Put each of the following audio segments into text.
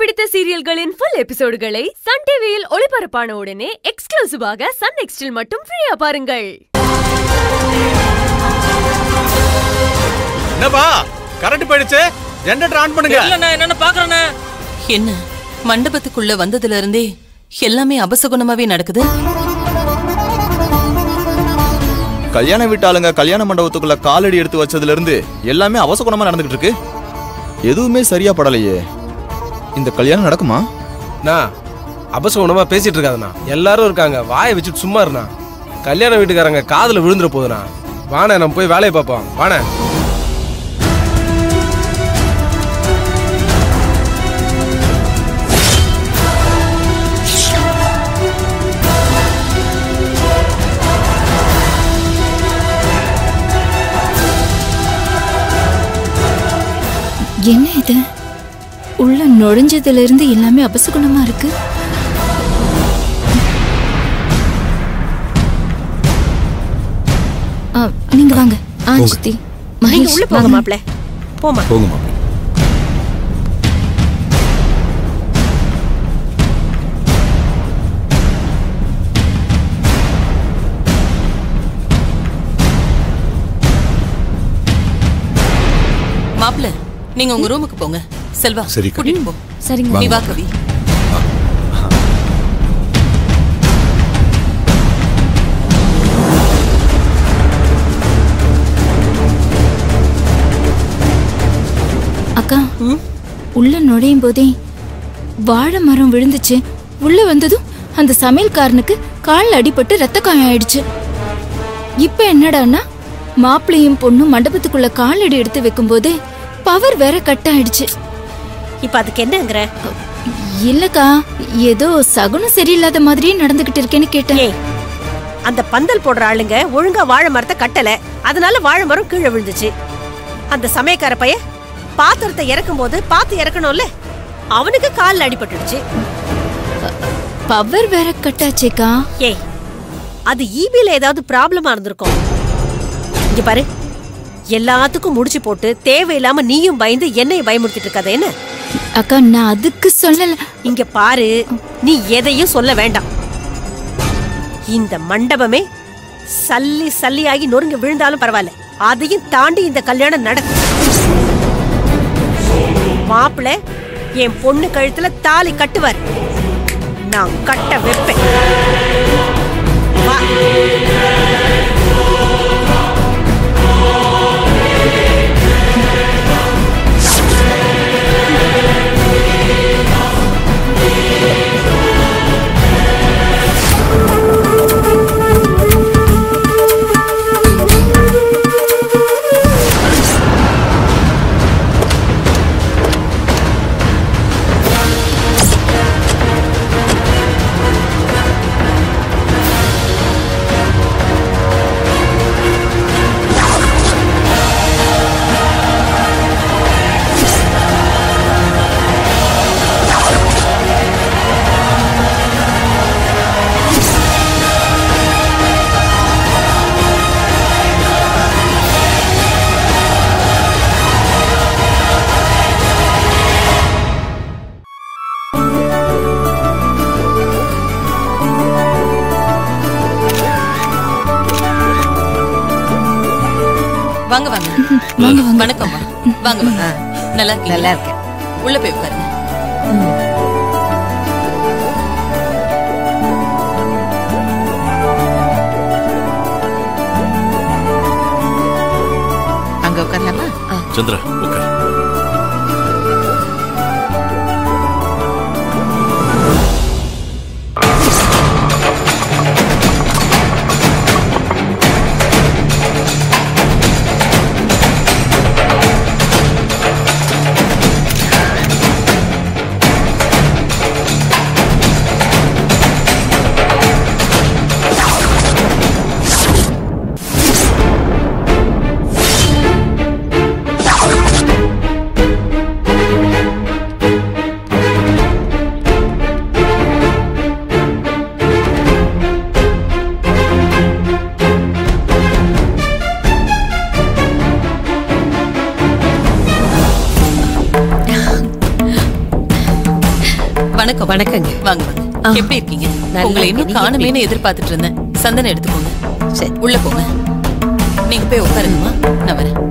பிடித்த சீரியல்களின் full எபிசோடுகளை Sun டிவியில் ஒளிபரப்பான உடனே எக்ஸ்க்ளூசிவாக சன் நெக்ஸ்டில் மட்டும் ஃப்ரீயா பாருங்கள். என்னப்பா? கரண்ட் போயிடுச்சு. ஜெனரேட்டர் ஆன் பண்ணுங்க. இல்லண்ணா என்னன்னு பாக்குறேண்ணே? என்ன? மண்டபத்துக்குள்ள வந்ததுல இருந்தே எல்லாமே அபசகுணமாவே நடக்குது? கல்யாண வீட்டாளுங்க கல்யாண மண்டபத்துக்குள்ள காலடி எடுத்து வச்சதுல இருந்து எல்லாமே அவசகுணமா நடந்துகிட்டு இருக்கு. எதுவுமே சரியா படலையே. இந்த கல்யாணம் நடக்குமா? நான் அபசகுணமா பேசிட்டு இருக்காதுண்ணா எல்லாரும் இருக்காங்க. வாயை வச்சுட்டு சும்மா இருண்ணா. கல்யாண வீட்டுக்காரங்க காதுல விழுந்துற போகுதுண்ணா வாணே நம்ம போய் வேலையை பார்ப்போம். வாணே. என்ன இது? உள்ள நுழைஞ்சதுல இருந்து எல்லாமே அபசகுணமா இருக்கு. ஆ, நீங்க வாங்க. ஆ சித்தி. மகேஷ் உள்ள போங்க. மாப்ள போமா போகுமா மாப்பிள நீங்க உங்க ரூமுக்கு போங்க. செல்வா சரி, கூட்டிட்டு போ. சரிங்க. நீ வா கவி. அக்கா உள்ள நுழையும் போதே வாழை மரம் விழுந்துச்சு. உள்ள வந்ததும் அந்த சமையல்காரனுக்கு கால் அடிபட்டு ரத்த காயம் ஆயிடுச்சு. இப்ப என்னடான்னா மாப்பிள்ளையும் பொண்ணும் மண்டபத்துக்குள்ள காலடி எடுத்து வைக்கும்போதே பவர் வேற கட் ஆயிடுச்சு. இப்ப அதுக்கு என்னங்கிற? இல்லக்கா ஏதோ சகுனம் சரியில்லாத மாதிரியே நடந்துகிட்டு இருக்கேன்னு கேட்டேன். அந்த பந்தல் போடுற ஆளுங்க ஒழுங்கா வாழை மரத்தை கட்டல. அதனால வாழை மரம் கீழே விழுந்துச்சு. அந்த சமயக்கார பைய பாத்திரத்தை இறக்கும் போது பார்த்து இறக்கணும்ல? அவனுக்கு கால்ல அடிபட்டுடுச்சு. பவர் வேற கட் ஆச்சேக்கா ஏய் அது ஈபில ஏதாவது ப்ராப்ளமா இருந்திருக்கும். இங்க பாரு எல்லாத்துக்கும் முடிச்சு போட்டு தேவையில்லாம நீயும் பயந்து என்னையும் பயமுறுத்திட்டு இருக்காத என்ன? அக்கா நான் அதுக்கு சொல்லல. இங்க பாரு நீ எதையும் சொல்ல வேண்டாம். இந்த மண்டபமே சல்லி சல்லியாகி நொறுங்க விழுந்தாலும் பரவாயில்ல. அதையும் தாண்டி இந்த கல்யாணம் நடக்கும் மாப்பிள்ள என் பொண்ணு கழுத்துல தாலி கட்டுவார். நான் கட்ட வைப்பேன். வாங்க வாங்க. வாங்க வாங்க. வணக்கம் வாங்க வாங்க. நல்லா இருக்கீங்க நல்லா இருக்கேன். உள்ள போய் உட்காருங்க. அங்க உட்காரலாமா? சந்திரா. வணக்கங்க. வாங்க வாங்க. எப்படி இருக்கீங்க? உங்களை. இன்னும் காணுமேனு எதிர்பார்த்துட்டு இருந்தேன். சந்தனம் எடுத்துக்கோங்க. சரி. உள்ள போங்க. நீங்க போய் உட்காருங்கம்மா. நான் வரேன்.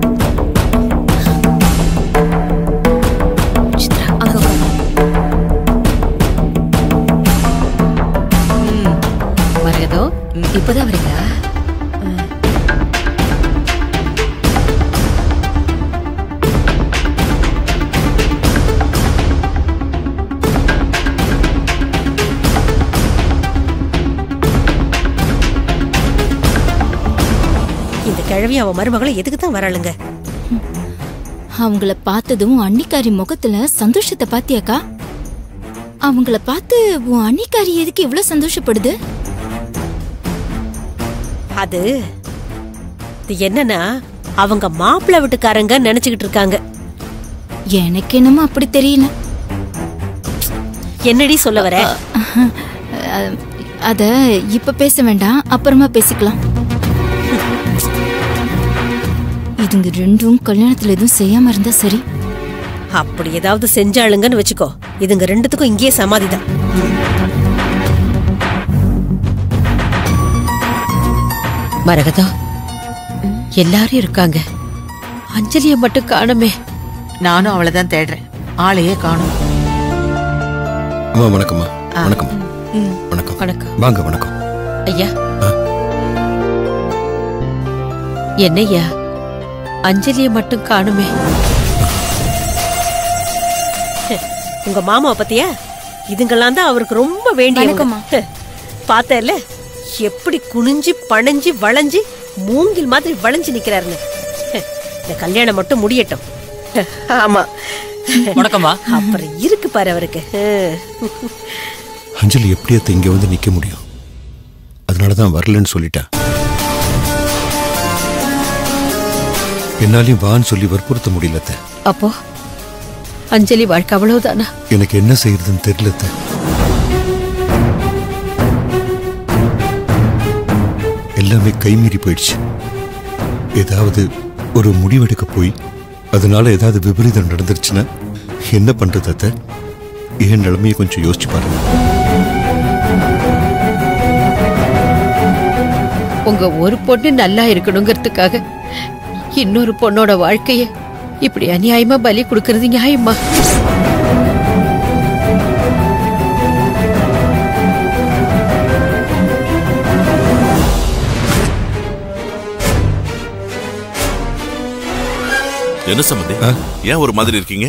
இப்பதான் வரீங்களா? கிழவி அவ மருமகளை எதுக்கு தான் வராளுங்க? அவங்கள பார்த்ததும் அன்னிக்காரி முகத்துல சந்தோஷத்தை பாத்தியாக்கா? அவங்கள பார்த்து உன் அன்னிக்காரி எதுக்கு இவ்ளோ சந்தோஷப்படுது? அது என்னன்னா அவங்க மாப்பிள்ளை வீட்டுக்காரங்க நினைச்சுக்கிட்டு இருக்காங்க. எனக்கு என்னமோ அப்படி தெரியல. என்னடி சொல்ல வர? அத இப்ப பேச வேண்டாம் அப்புறமா பேசிக்கலாம். இதுங்க ரெண்டும் கல்யாணத்துல எதுவும் செய்யாம இருந்தா சரி அப்படி ஏதாவது செஞ்சாளுங்கன்னு வச்சுக்கோ இதுங்க ரெண்டுத்துக்கும் இங்கேயே சமாதிதான் மரகதம் எல்லாரும் இருக்காங்க அஞ்சலிய மட்டும் காணுமே நானும் அவளை தான் தேடுறேன் ஆளையே காணும் வணக்கம்மா வணக்கம் வணக்கம் வணக்கம் வாங்க வணக்கம் ஐயா என்னய்யா அஞ்சலிய மட்டும் காணுமே. உங்க மாமாவை பத்தியா? இதுங்கெல்லாம் தான் அவருக்கு ரொம்ப வேண்டிய. பார்த்தல எப்படி குனிஞ்சு பணிஞ்சு வளைஞ்சு மூங்கில் மாதிரி வளைஞ்சு நிக்கிறாருன்னு. இந்த கல்யாணம் மட்டும் முடியட்டும். ஆமா. வணக்கம்மா. அப்புறம் இருக்கு பாரு அவருக்கு. ஹே. அஞ்சலி எப்படியாத்த இங்க வந்து நிக்க முடியும்? அதனால தான் வரலன்னு சொல்லிட்டேன் என்னாலையும் வான்னு சொல்லி வற்புறுத்த முடியல அத்தை. அப்போ அஞ்சலி வாழ்க்கை அவ்வளவுதானா எனக்கு என்ன செய்யறதுன்னு தெரியல. எல்லாமே கைமீறி போயிடுச்சு ஏதாவது ஒரு முடிவெடுக்க போய் அதனால ஏதாவது விபரீதம் நடந்துருச்சுன்னா என்ன பண்றது அத்தை என் நிலைமையை கொஞ்சம் யோசிச்சு பாருங்க உங்க ஒரு பொண்ணு நல்லா இருக்கணுங்கிறதுக்காக இன்னொரு பொண்ணோட வாழ்க்கைய இப்படி அநியாயமா பலி கொடுக்கறது நியாயமா? என்ன சம்பந்தி? ஏன் ஒரு மாதிரி இருக்கீங்க?